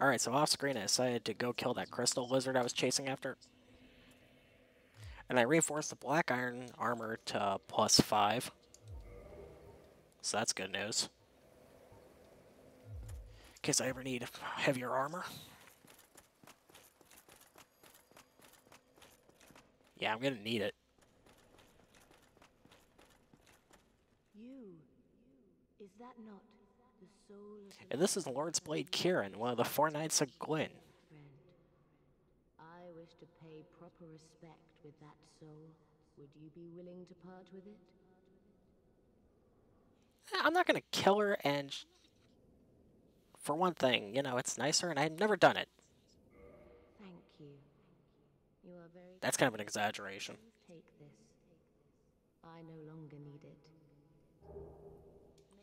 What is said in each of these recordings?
Alright, so off screen I decided to go kill that crystal lizard I was chasing after. And I reinforced the black iron armor to plus 5. So that's good news. In case I ever need heavier armor. Yeah, I'm gonna need it. You. Is that not the soul of the And this is Lord's Blade Ciaran, one of the four knights of Gwyn. I wish to pay proper respect with that soul. Would you be willing to part with it? Eh, I'm not gonna kill her, and for one thing, you know, it's nicer, and I've never done it. Thank you. You are very That's kind of an exaggeration. Take this. I no longer need it.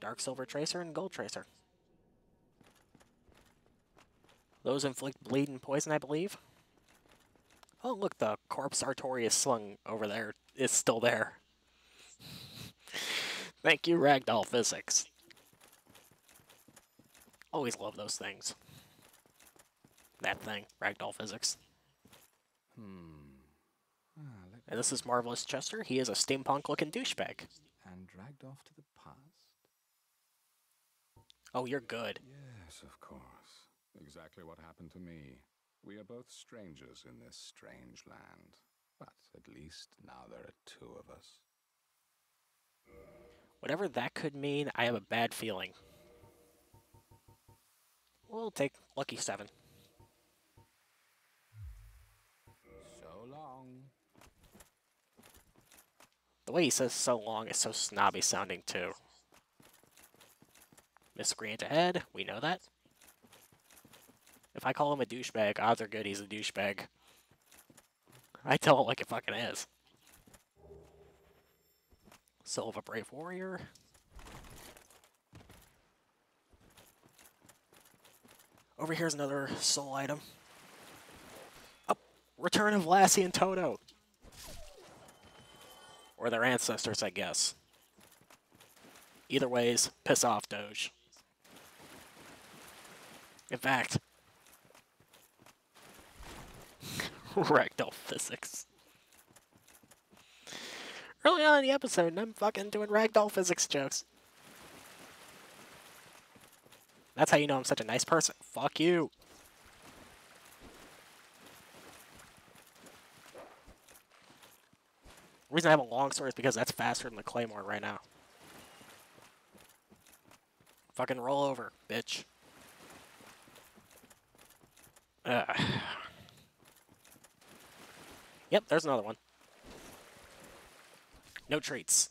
Dark Silver Tracer and Gold Tracer. Those inflict bleed and poison, I believe. Oh, look, the corpse Artorias slung over there is still there. Thank you, Ragdoll Physics. Always love those things. That thing, Ragdoll Physics. Hmm. Ah, And this is Marvelous Chester. He is a steampunk looking douchebag. and dragged off to the past. Oh, you're good. Yes, of course. Exactly what happened to me. We are both strangers in this strange land. But at least now there are two of us. Whatever that could mean, I have a bad feeling. We'll take Lucky 7. So long. The way he says so long is so snobby sounding, too. Miscreant ahead, we know that. If I call him a douchebag, odds are good he's a douchebag. I tell it like it fucking is. Soul of a Brave Warrior. Over here's another soul item. Oh, Return of Lassie and Toto. Or their ancestors, I guess. Either ways, piss off, Doge. In fact, ragdoll physics. Early on in the episode, I'm fucking doing ragdoll physics jokes. That's how you know I'm such a nice person. Fuck you. The reason I have a long sword is because that's faster than the claymore right now. Fucking roll over, bitch. Ugh. Yep, there's another one. No treats.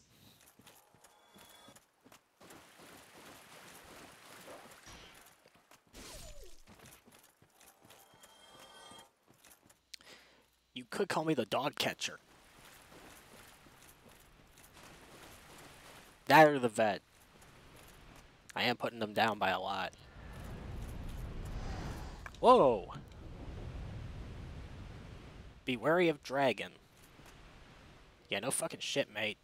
You could call me the dog catcher. That or the vet. I am putting them down by a lot. Whoa! Be wary of dragon. Yeah, no fucking shit, mate.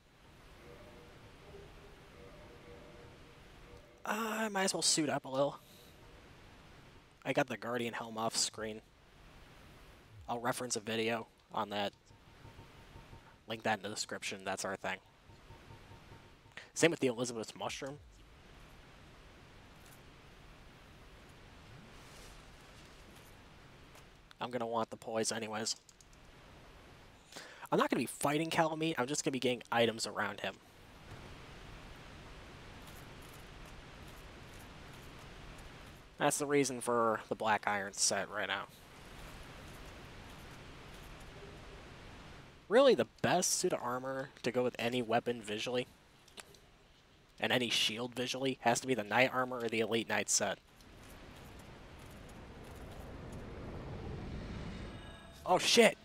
Uh, I might as well suit up a little. I got the Guardian helm off screen. I'll reference a video on that. Link that in the description, that's our thing. Same with the Elizabeth's mushroom. I'm gonna want the poise anyways. I'm not gonna be fighting Kalameet, I'm just gonna be getting items around him. That's the reason for the Black Iron set right now. Really, the best suit of armor to go with any weapon visually and any shield visually has to be the Knight Armor or the Elite Knight set. Oh shit!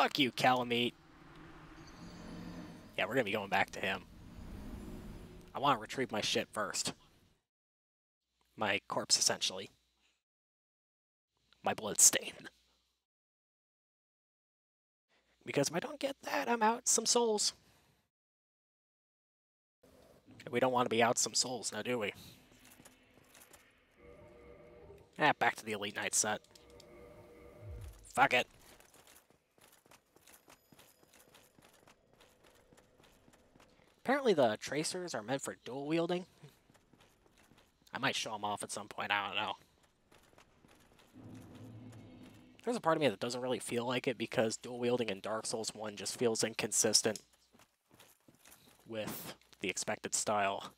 Fuck you, Kalameet. Yeah, we're gonna be going back to him. I want to retrieve my shit first. My corpse, essentially. My blood stain. Because if I don't get that, I'm out some souls. We don't want to be out some souls now, do we? Ah, back to the Elite Knight set. Fuck it. Apparently the tracers are meant for dual wielding. I might show them off at some point, I don't know. There's a part of me that doesn't really feel like it because dual wielding in Dark Souls 1 just feels inconsistent with the expected style.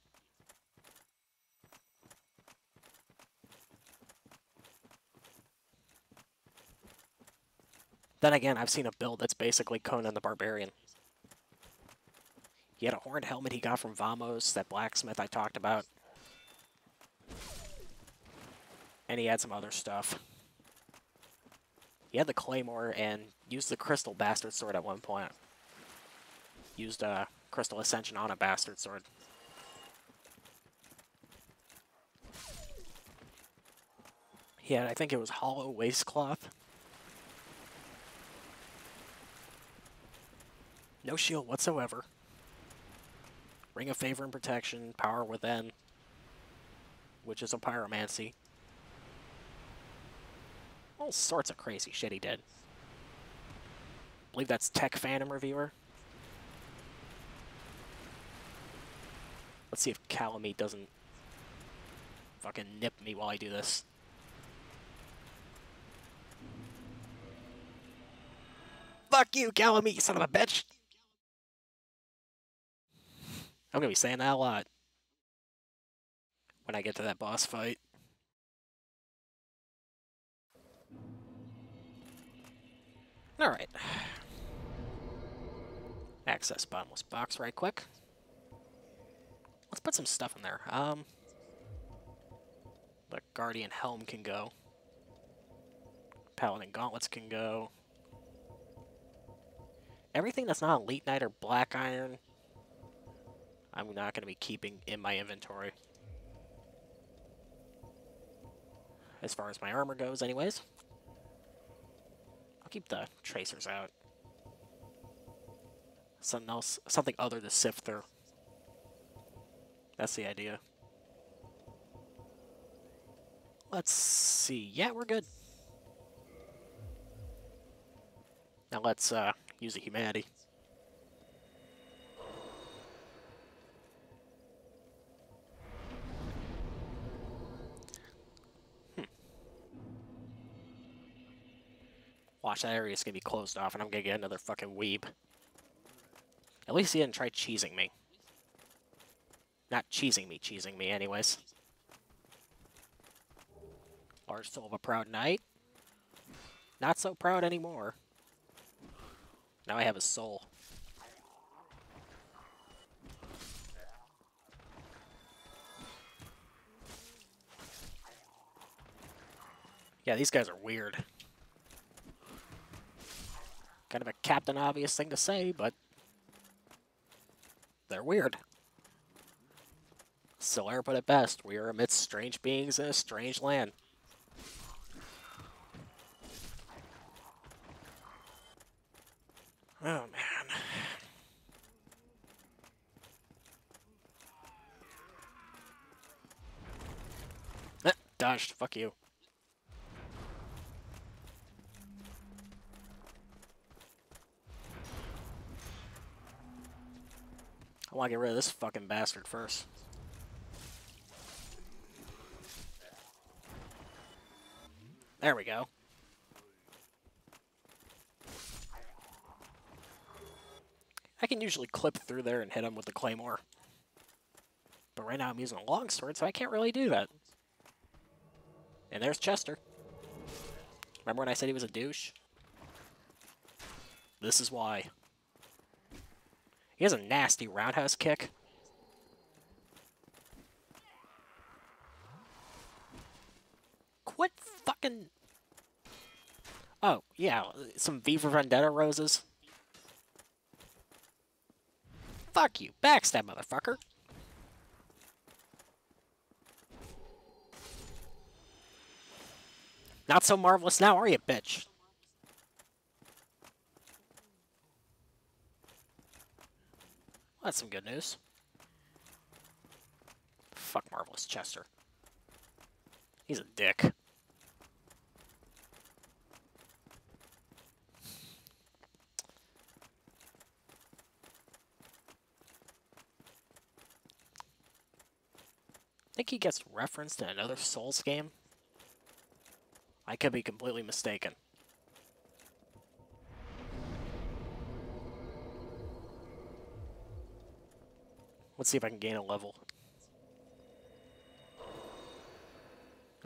Then again, I've seen a build that's basically Conan the Barbarian. He had a horned helmet he got from Vamos, that blacksmith I talked about. And he had some other stuff. He had the Claymore and used the Crystal Bastard Sword at one point. Used a Crystal Ascension on a Bastard Sword. He had, I think it was Hollow Waistcloth. No shield whatsoever. Ring of Favor and Protection, Power Within, which is a Pyromancy. All sorts of crazy shit he did. I believe that's Tech Phantom Reviewer. Let's see if Kalameet doesn't fucking nip me while I do this. Fuck you, Kalameet, you son of a bitch! I'm gonna be saying that a lot when I get to that boss fight. Alright. Access bottomless box right quick. Let's put some stuff in there. Um, the Guardian Helm can go. Paladin Gauntlets can go. Everything that's not Elite Knight or Black Iron I'm not going to be keeping in my inventory. As far as my armor goes, anyways. I'll keep the tracers out. Something else, something other to sift through. That's the idea. Let's see. Yeah, we're good. Now let's uh, use the humanity. That area's gonna be closed off and I'm gonna get another fucking weeb. At least he didn't try cheesing me. Not cheesing me, cheesing me anyways. Large soul of a proud knight. Not so proud anymore. Now I have a soul. Yeah, these guys are weird. Kind of a Captain Obvious thing to say, but they're weird. Solaire put it best. We are amidst strange beings in a strange land. Oh, man. Eh, dodged. Fuck you. Want to get rid of this fucking bastard first. There we go. I can usually clip through there and hit him with the claymore. But right now I'm using a longsword, so I can't really do that. And there's Chester. Remember when I said he was a douche? This is why. He has a nasty roundhouse kick. Quit fucking... Oh, yeah, some V for Vendetta roses. Fuck you. Backstab, motherfucker. Not so marvelous now, are you, bitch? that's some good news. Fuck Marvelous Chester. He's a dick. think he gets referenced in another Souls game. I could be completely mistaken. Let's see if I can gain a level.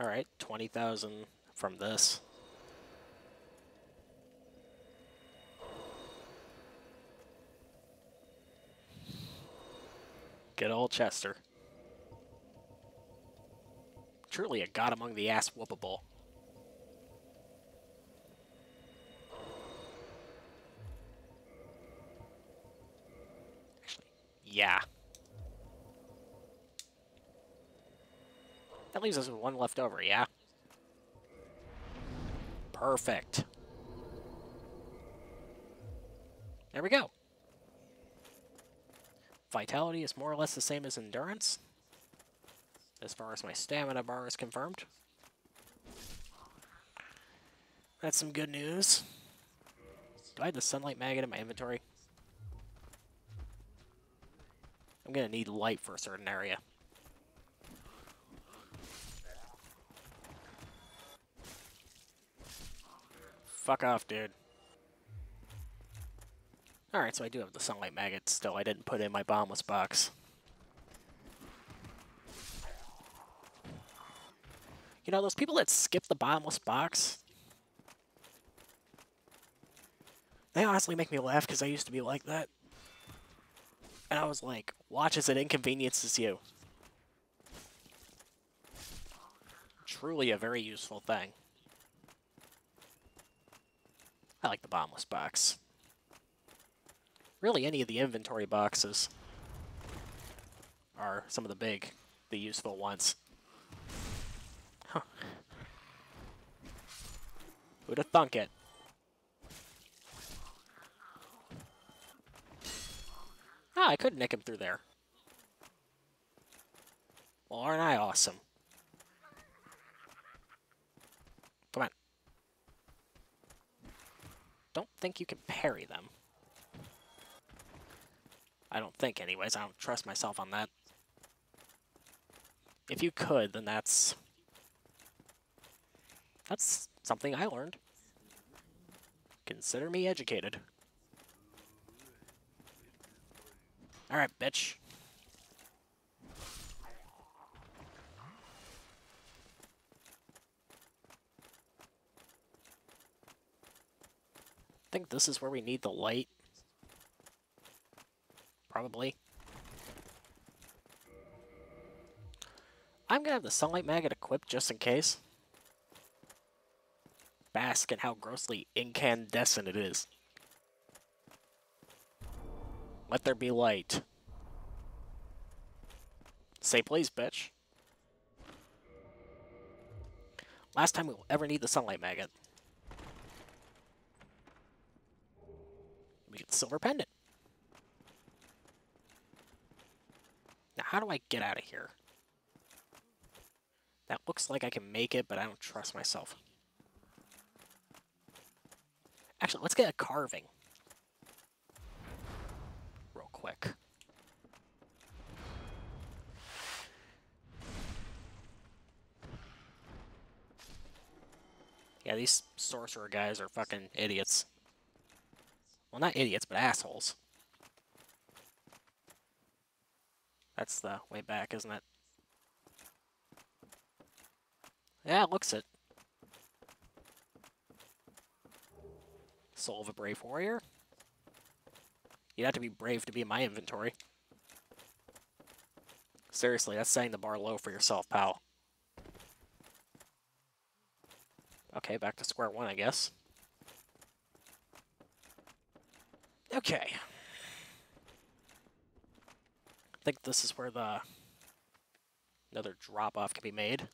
Alright, 20,000 from this. Good old Chester. Truly a god among the ass whoopable. Actually, yeah. That leaves us with one left over, yeah? Perfect. There we go. Vitality is more or less the same as endurance. As far as my stamina bar is confirmed. That's some good news. Do I have the sunlight maggot in my inventory? I'm gonna need light for a certain area. Fuck off, dude. Alright, so I do have the sunlight maggot still. I didn't put in my bottomless box. You know, those people that skip the bottomless box, they honestly make me laugh because I used to be like that. And I was like, watch as it inconveniences you. Truly a very useful thing. I like the Bottomless box. Really, any of the inventory boxes are some of the big, the useful ones. Huh. Who'd have thunk it? Ah, I could nick him through there. Well, aren't I awesome? Come on. Don't think you can parry them. I don't think, anyways. I don't trust myself on that. If you could, then that's... That's something I learned. Consider me educated. Alright, bitch. Think this is where we need the light probably. I'm gonna have the Sunlight Maggot equipped just in case. Bask in how grossly incandescent it is. Let there be light. Say please, bitch. Last time we'll ever need the Sunlight Maggot. We get Silver Pendant. Now, how do I get out of here? That looks like I can make it, but I don't trust myself. Actually, let's get a carving. Real quick. Yeah, these sorcerer guys are fucking idiots. Well, not idiots, but assholes. That's the way back, isn't it? Yeah, it looks it. Soul of a Brave Warrior. You'd have to be brave to be in my inventory. Seriously, that's setting the bar low for yourself, pal. Okay, back to square one, I guess. Okay. I think this is where the another drop off can be made.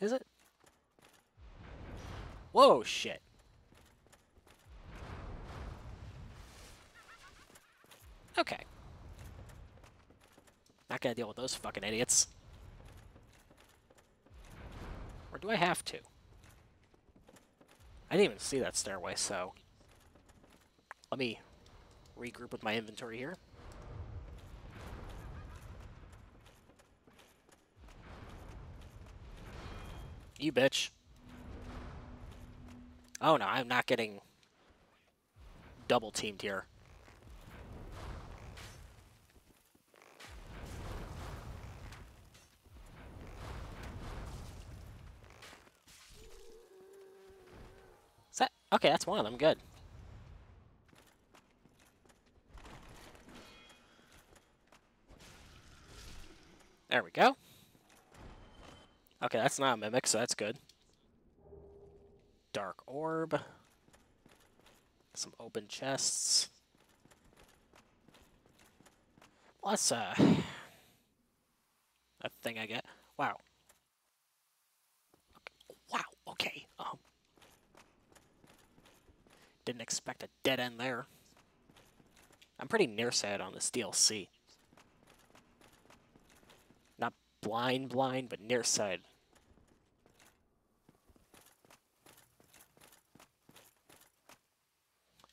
Is it? Whoa, shit. Okay. Not gonna deal with those fucking idiots. Or do I have to? I didn't even see that stairway, so let me regroup with my inventory here. You bitch. Oh no, I'm not getting double teamed here. Okay? That's one them. Good. There we go. Okay, that's not a mimic, so that's good. Dark orb. Some open chests. Well, that's uh, a thing I get. Wow. Wow. Okay. Um. Didn't expect a dead end there. I'm pretty nearsighted on this DLC. Not blind blind, but nearsighted.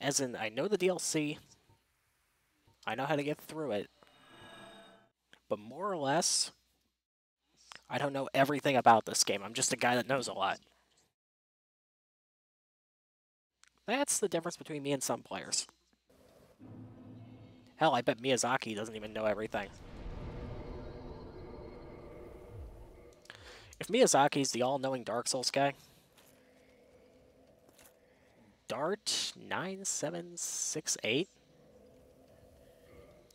As in, I know the DLC. I know how to get through it. But more or less, I don't know everything about this game. I'm just a guy that knows a lot. That's the difference between me and some players. Hell, I bet Miyazaki doesn't even know everything. If Miyazaki's the all-knowing Dark Souls guy, Dart 9768?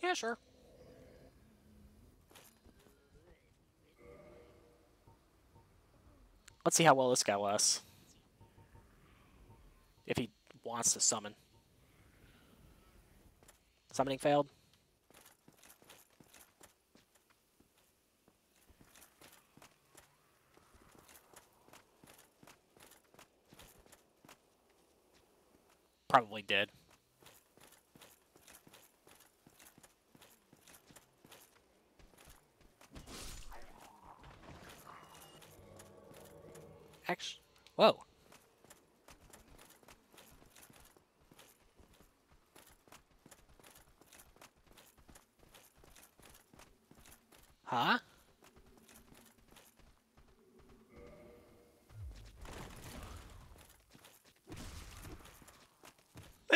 Yeah, sure. Let's see how well this guy was. If he wants to summon. Summoning failed. Probably did. Actually, whoa. Huh?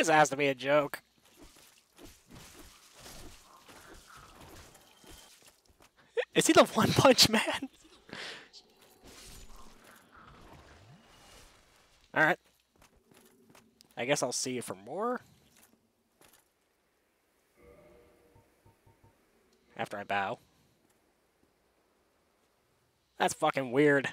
This has to be a joke. Is he the One Punch Man? Alright. I guess I'll see you for more. After I bow. That's fucking weird.